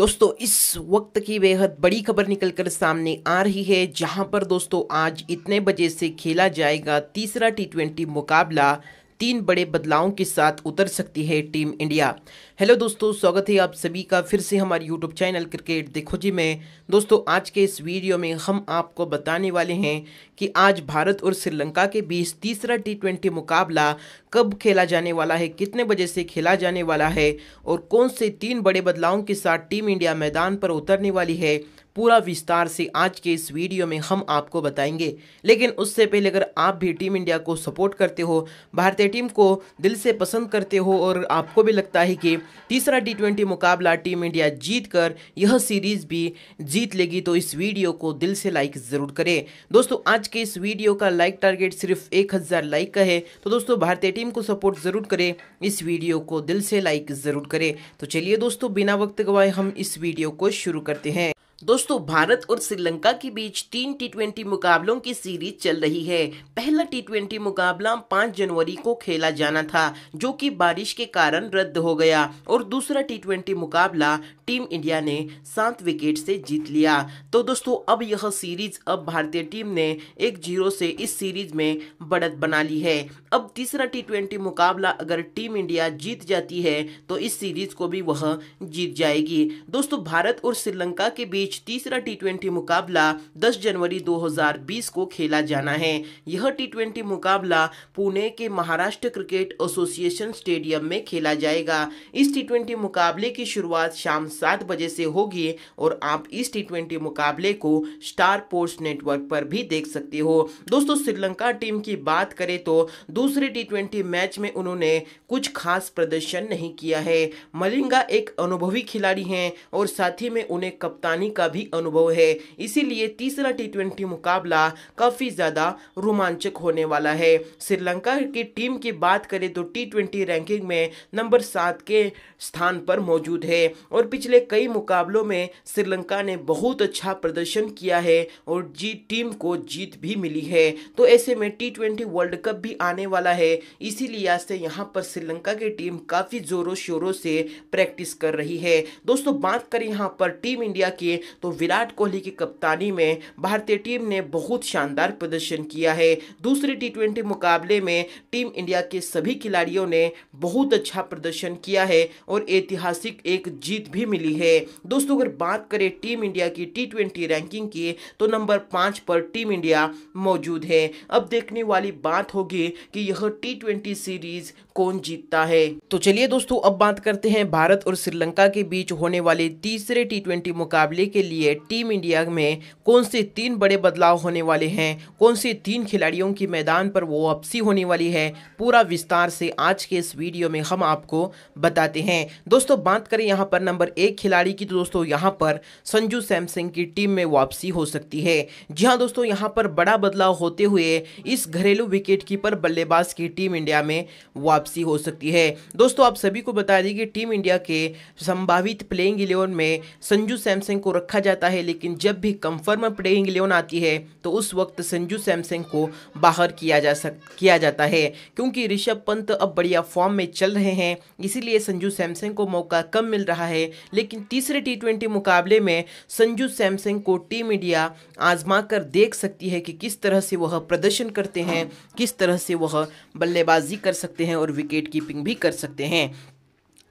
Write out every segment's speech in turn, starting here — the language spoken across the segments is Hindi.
दोस्तों, इस वक्त की बेहद बड़ी खबर निकलकर सामने आ रही है, जहाँ पर दोस्तों, आज इतने बजे से खेला जाएगा तीसरा टी ट्वेंटी मुकाबला। तीन बड़े बदलावों के साथ उतर सकती है टीम इंडिया। हेलो दोस्तों, स्वागत है आप सभी का फिर से हमारे यूट्यूब चैनल क्रिकेट देखो जी में। दोस्तों, आज के इस वीडियो में हम आपको बताने वाले हैं कि आज भारत और श्रीलंका के बीच तीसरा टी मुकाबला कब खेला जाने वाला है, कितने बजे से खेला जाने वाला है और कौन से तीन बड़े बदलावों के साथ टीम इंडिया मैदान पर उतरने वाली है पूरा विस्तार से आज के इस वीडियो में हम आपको बताएँगे। लेकिन उससे पहले अगर आप भी टीम इंडिया को सपोर्ट करते हो, भारतीय टीम को दिल से पसंद करते हो और आपको भी लगता है कि तीसरा टी मुकाबला टीम इंडिया जीत कर यह सीरीज़ भी जीत लेगी तो इस वीडियो को दिल से लाइक ज़रूर करें। दोस्तों, आज के इस वीडियो का लाइक टारगेट सिर्फ़ एक हज़ार लाइक का है तो दोस्तों, भारतीय टीम को सपोर्ट ज़रूर करें, इस वीडियो को दिल से लाइक ज़रूर करें। तो चलिए दोस्तों, बिना वक्त गवाए हम इस वीडियो को शुरू करते हैं। दोस्तों, भारत और श्रीलंका के बीच तीन टी मुकाबलों की सीरीज़ चल रही है। पहला टी मुकाबला पाँच जनवरी को खेला जाना था, जो कि बारिश के कारण रद्द हो गया। और दूसरा टी मुकाबला टीम इंडिया ने सात विकेट से जीत लिया। तो दोस्तों, अब यह सीरीज़ अब भारतीय टीम ने एक ज़ीरो से इस सीरीज़ में बढ़त बना ली है। अब तीसरा टी मुकाबला अगर टीम इंडिया जीत जाती है तो इस सीरीज़ को भी वह जीत जाएगी। दोस्तों, भारत और श्रीलंका के बीच बीच तीसरा टी मुकाबला 10 जनवरी 2020 को खेला जाना है। यह टी मुकाबला पुणे के महाराष्ट्र क्रिकेट एसोसिएशन स्टेडियम में खेला जाएगा। इस टी मुकाबले की शुरुआत शाम सात बजे से होगी और आप इस टी मुकाबले को स्टार स्पोर्ट्स नेटवर्क पर भी देख सकते हो। दोस्तों, श्रीलंका टीम की बात करें तो दूसरे टी मैच में उन्होंने कुछ खास प्रदर्शन नहीं किया है। मलिंगा एक अनुभवी खिलाड़ी हैं और साथ ही में उन्हें कप्तानी का भी अनुभव है। इसीलिए तीसरा टी ट्वेंटी मुकाबला काफ़ी ज़्यादा रोमांचक होने वाला है। श्रीलंका की टीम की बात करें तो टी ट्वेंटी रैंकिंग में नंबर सात के स्थान पर मौजूद है और पिछले कई मुकाबलों में श्रीलंका ने बहुत अच्छा प्रदर्शन किया है और जीत टीम को जीत भी मिली है। तो ऐसे में टी ट्वेंटी वर्ल्ड कप भी आने वाला है। इसीलिए से यहाँ पर श्रीलंका की टीम काफ़ी ज़ोरों शोरों से प्रैक्टिस कर रही है। दोस्तों, बात करें यहाँ पर टीम इंडिया की तो विराट कोहली की कप्तानी में भारतीय टीम ने बहुत शानदार प्रदर्शन किया है। दूसरे टी मुकाबले में टीम इंडिया के सभी खिलाड़ियों ने बहुत अच्छा प्रदर्शन किया है और ऐतिहासिक एक जीत भी मिली है। दोस्तों, अगर बात करें टीम इंडिया की टी रैंकिंग की तो नंबर पाँच पर टीम इंडिया मौजूद है। अब देखने वाली बात होगी कि यह टी सीरीज़ कौन जीतता है। तो चलिए दोस्तों, अब बात करते हैं भारत और श्रीलंका के बीच होने वाले तीसरे टी मुकाबले के लिए टीम इंडिया में कौन से तीन बड़े बदलाव होने वाले हैं? कौन से तीन खिलाड़ियों की मैदान पर वो वापसी होने वाली है? पूरा विस्तार से आज के इस वीडियो में हम आपको बताते हैं। दोस्तों, बात करें यहाँ पर नंबर एक खिलाड़ी की तो दोस्तों, यहाँ पर संजू सैमसंग की टीम में वापसी हो सकती है। जी हाँ दोस्तों, यहाँ पर बड़ा बदलाव होते हुए इस घरेलू विकेट कीपर बल्लेबाज की टीम इंडिया में वापसी हो सकती है। दोस्तों, आप सभी को बता दें कि टीम इंडिया के संभावित प्लेइंग इलेवन में संजू सैमसंग को रखा जाता है, लेकिन जब भी कंफर्म प्लेइंग इलेवन आती है तो उस वक्त संजू सैमसंग को बाहर किया जा सक, किया जाता है। क्योंकि ऋषभ पंत अब बढ़िया फॉर्म में चल रहे हैं, इसीलिए संजू सैमसंग को मौका कम मिल रहा है। लेकिन तीसरे टी मुकाबले में संजू सैमसंग को टीम इंडिया आजमा कर देख सकती है कि किस तरह से वह प्रदर्शन करते हैं, किस तरह से वह बल्लेबाजी कर सकते हैं और विकेट कीपिंग भी कर सकते हैं।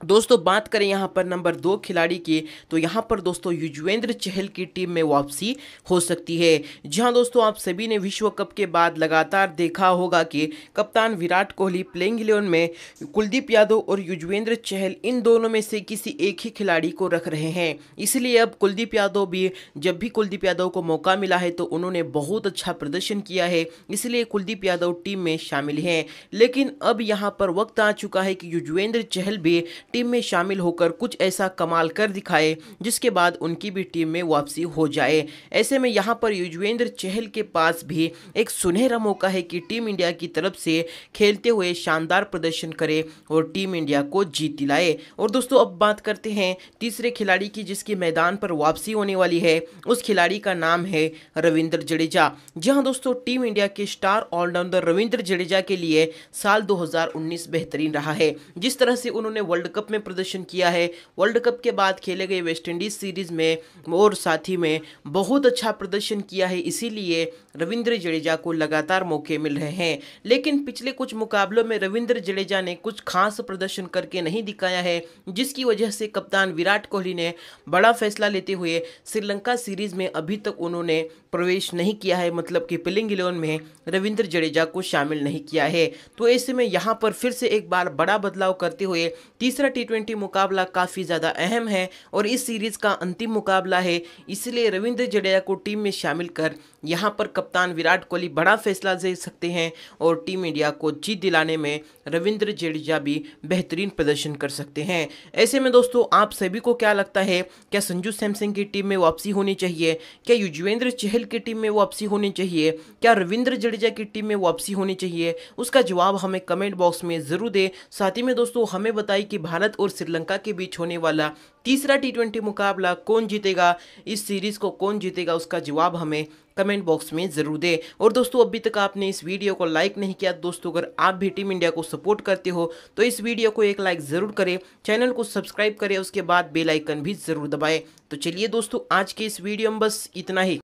दोस्तों, बात करें यहाँ पर नंबर दो खिलाड़ी की तो यहाँ पर दोस्तों युजवेंद्र चहल की टीम में वापसी हो सकती है। जहाँ दोस्तों, आप सभी ने विश्व कप के बाद लगातार देखा होगा कि कप्तान विराट कोहली प्लेइंग इलेवन में कुलदीप यादव और युजवेंद्र चहल इन दोनों में से किसी एक ही खिलाड़ी को रख रहे हैं। इसलिए अब कुलदीप यादव भी, जब भी कुलदीप यादव को मौका मिला है तो उन्होंने बहुत अच्छा प्रदर्शन किया है। इसलिए कुलदीप यादव टीम में शामिल हैं। लेकिन अब यहाँ पर वक्त आ चुका है कि युजवेंद्र चहल भी टीम में शामिल होकर कुछ ऐसा कमाल कर दिखाए, जिसके बाद उनकी भी टीम में वापसी हो जाए। ऐसे में यहाँ पर युजवेंद्र चहल के पास भी एक सुनहरा मौका है कि टीम इंडिया की तरफ़ से खेलते हुए शानदार प्रदर्शन करे और टीम इंडिया को जीत दिलाए और दोस्तों, अब बात करते हैं तीसरे खिलाड़ी की, जिसकी मैदान पर वापसी होने वाली है। उस खिलाड़ी का नाम है रविंद्र जडेजा। जहाँ दोस्तों, टीम इंडिया के स्टार ऑलराउंडर रविंद्र जडेजा के लिए साल 2019 बेहतरीन रहा है। जिस तरह से उन्होंने वर्ल्ड कप कप में प्रदर्शन किया है। वर्ल्ड कप के बाद खेले गए वेस्ट इंडीज सीरीज़ में और साथ ही में बहुत अच्छा प्रदर्शन किया है। इसीलिए रविंद्र जडेजा को लगातार मौके मिल रहे हैं। लेकिन पिछले कुछ मुकाबलों में रविंद्र जडेजा ने कुछ खास प्रदर्शन करके नहीं दिखाया है, जिसकी वजह से कप्तान विराट कोहली ने बड़ा फैसला लेते हुए श्रीलंका सीरीज़ में अभी तक उन्होंने प्रवेश नहीं किया है। मतलब कि प्लेइंग इलेवन में रविंद्र जडेजा को शामिल नहीं किया है। तो ऐसे में यहाँ पर फिर से एक बार बड़ा बदलाव करते हुए तीसरा टी मुकाबला काफ़ी ज़्यादा अहम है और इस सीरीज़ का अंतिम मुकाबला है। इसलिए रविंद्र जडेजा को टीम में शामिल कर यहाँ पर कप्तान विराट कोहली बड़ा फैसला दे सकते हैं और टीम इंडिया को जीत दिलाने में रविंद्र जडेजा भी बेहतरीन प्रदर्शन कर सकते हैं। ऐसे में दोस्तों, आप सभी को क्या लगता है? क्या संजू सैमसंग की टीम में वापसी होनी चाहिए? क्या युजवेंद्र चहल की टीम में वापसी होनी चाहिए? क्या रविंद्र जडेजा की टीम में वापसी होनी चाहिए? उसका जवाब हमें कमेंट बॉक्स में ज़रूर दें। साथ ही में दोस्तों, हमें बताइए कि भारत और श्रीलंका के बीच होने वाला तीसरा टी मुकाबला कौन जीतेगा? इस सीरीज़ को कौन जीतेगा? उसका जवाब हमें कमेंट बॉक्स में ज़रूर दें। और दोस्तों, अभी तक आपने इस वीडियो को लाइक नहीं किया, दोस्तों, अगर आप भी टीम इंडिया को सपोर्ट करते हो तो इस वीडियो को एक लाइक ज़रूर करें चैनल को सब्सक्राइब करें, उसके बाद बेल आइकन भी ज़रूर दबाएँ। तो चलिए दोस्तों, आज के इस वीडियो में बस इतना ही।